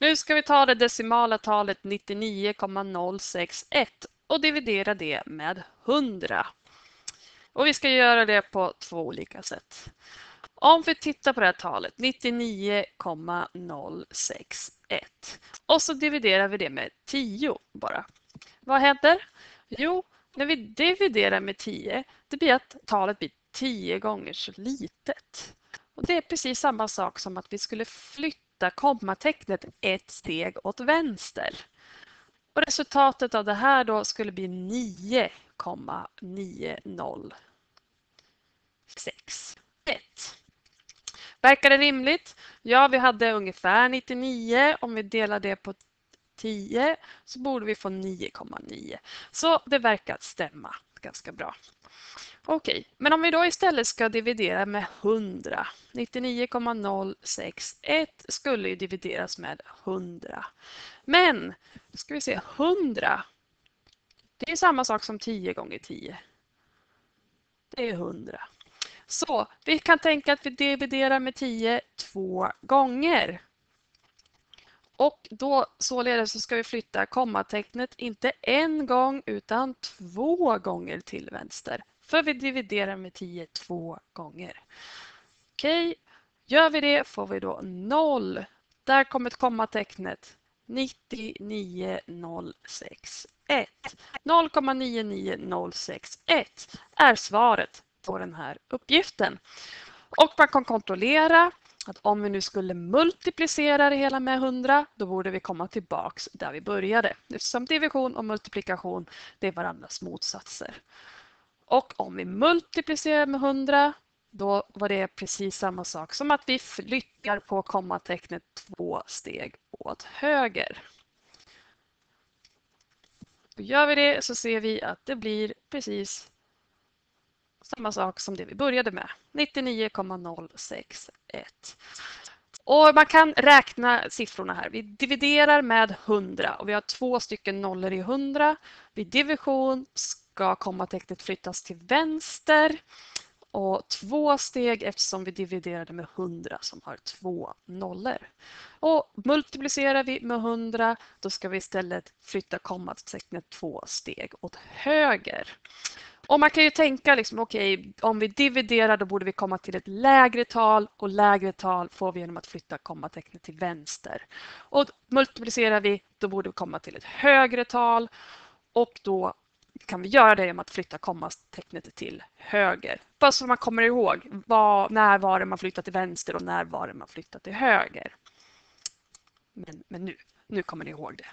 Nu ska vi ta det decimala talet 99,061 och dividera det med 100. Och vi ska göra det på två olika sätt. Om vi tittar på det här talet 99,061 och så dividerar vi det med 10 bara. Vad händer? Jo, när vi dividerar med 10, det blir att talet blir 10 gånger så litet. Och det är precis samma sak som att vi skulle flytta kommatecknet ett steg åt vänster. Och resultatet av det här då skulle bli 9,906. Verkar det rimligt? Ja, vi hade ungefär 99. Om vi delar det på 10 så borde vi få 9,9. Så det verkar stämma ganska bra. Okej, men om vi då istället ska dividera med 100. 99,061 skulle ju divideras med 100. Men, ska vi se, 100. Det är samma sak som 10 gånger 10. Det är 100. Så vi kan tänka att vi dividerar med 10 två gånger. Och då således så ska vi flytta kommatecknet inte en gång utan två gånger till vänster. För vi dividerar med 10 två gånger. Okej, gör vi det får vi då 0. Där kommer kommatecknet 99061. 0,99061 är svaret på den här uppgiften. Och man kan kontrollera att om vi nu skulle multiplicera det hela med 100, då borde vi komma tillbaks där vi började. Eftersom division och multiplikation, det är varandras motsatser. Och om vi multiplicerar med 100, då var det precis samma sak som att vi flyttar på kommatecknet två steg åt höger. Då gör vi det så ser vi att det blir precis samma sak som det vi började med, 99,061. Och man kan räkna siffrorna här. Vi dividerar med 100 och vi har två stycken nollor i 100. Vid division ska kommatecknet flyttas till vänster och två steg eftersom vi dividerade med 100 som har två nollor. Och multiplicerar vi med 100 då ska vi istället flytta kommatecknet två steg åt höger. Och man kan ju tänka liksom, okej, okay, om vi dividerar då borde vi komma till ett lägre tal och lägre tal får vi genom att flytta kommatecknet till vänster. Och multiplicerar vi då borde vi komma till ett högre tal och då kan vi göra det genom att flytta kommatecknet till höger. Bara så man kommer ihåg vad, när var det man flyttade till vänster och när var det man flyttade till höger. Men, men nu, nu kommer ni ihåg det.